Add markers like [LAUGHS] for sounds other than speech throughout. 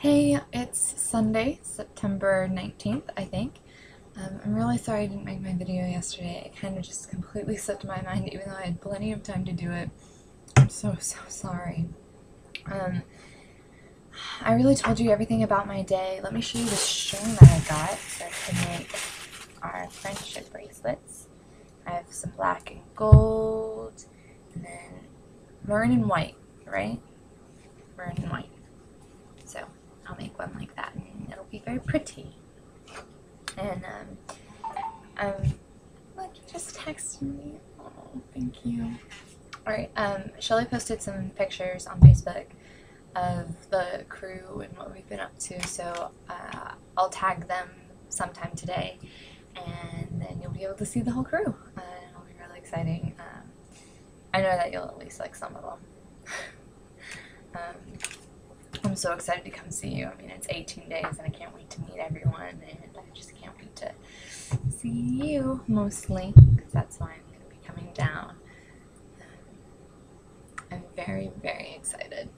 Hey, it's Sunday, September 19th, I think. Um, I'm really sorry I didn't make my video yesterday. It kind of just completely slipped my mind, even though I had plenty of time to do it. I'm so, so sorry. Um, I really told you everything about my day. Let me show you the string that I got so I can make our friendship bracelets. I have some black and gold, and then maroon and white, right? Maroon and white. So I'll make one like that, and it'll be very pretty. And um, um, look, you just texted me. Oh, thank you. All right, um, Shelly posted some pictures on Facebook of the crew and what we've been up to, so uh, I'll tag them sometime today, and then you'll be able to see the whole crew. Uh, it'll be really exciting. Um, I know that you'll at least like some of them. [LAUGHS] um, I'm so excited to come see you. I mean, it's 18 days and I can't wait to meet everyone and I just can't wait to see you mostly because that's why I'm going to be coming down. Um, I'm very, very excited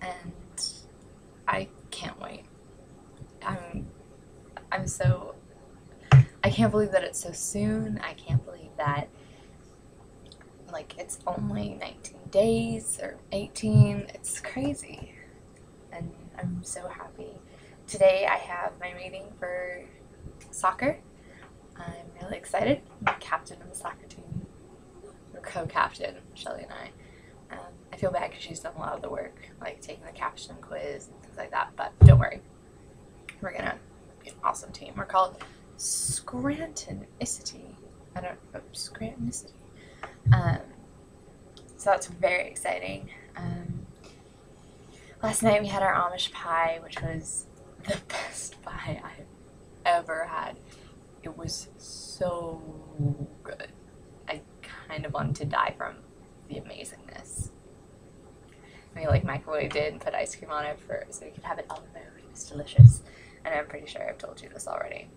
and I can't wait. I'm, I'm so, I can't believe that it's so soon. I can't believe that like it's only 19 days or 18. It's crazy I'm so happy. Today I have my meeting for soccer. I'm really excited. I'm captain of the soccer team, or co-captain, Shelly and I. Um, I feel bad because she's done a lot of the work, like taking the caption quiz and things like that, but don't worry. We're gonna be an awesome team. We're called Scrantonicity. I don't know, Scrantonicity. Um, so that's very exciting. Um, Last night we had our Amish pie, which was the [LAUGHS] best pie I've ever had. It was so good. I kind of wanted to die from the amazingness. We like microwaved it and put ice cream on it for so we could have it on the moon. It was delicious. And I'm pretty sure I've told you this already.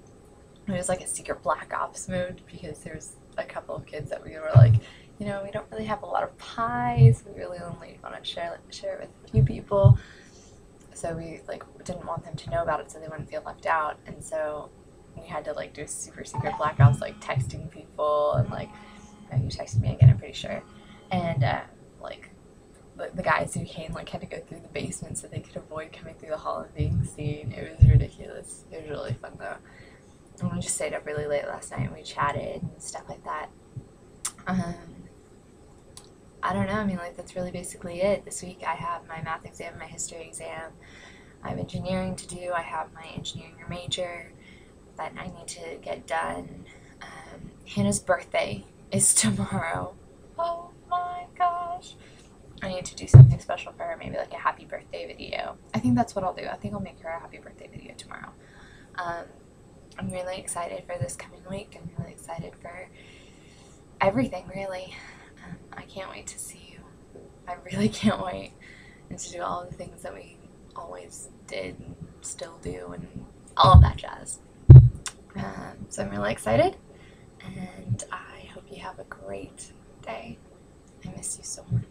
It was like a secret black ops mode because there's a couple of kids that we were like, you know, we don't really have a lot of pies. We really only want to share share it with a few people. So we like didn't want them to know about it, so they wouldn't feel left out. And so we had to like do super secret black ops, like texting people and like you texted me again, I'm pretty sure. And uh, like the, the guys who came like had to go through the basement so they could avoid coming through the hall and being seen. It was ridiculous. It was really fun though. And we just stayed up really late last night and we chatted and stuff like that. Um, I don't know. I mean, like, that's really basically it. This week I have my math exam, my history exam. I have engineering to do. I have my engineering major that I need to get done. Um, Hannah's birthday is [LAUGHS] tomorrow. Oh my gosh. I need to do something special for her, maybe like a happy birthday video. I think that's what I'll do. I think I'll make her a happy birthday video tomorrow. Um, I'm really excited for this coming week. I'm really excited for everything, really. Um, I can't wait to see you. I really [LAUGHS] can't wait. And to do all the things that we always did and still do and all of that jazz. Um, so I'm really excited. And I hope you have a great day. I miss you so much